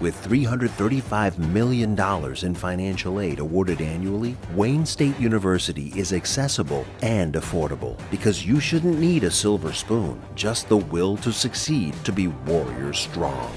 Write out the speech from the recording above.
With $335 million in financial aid awarded annually, Wayne State University is accessible and affordable because you shouldn't need a silver spoon, just the will to succeed to be warrior strong.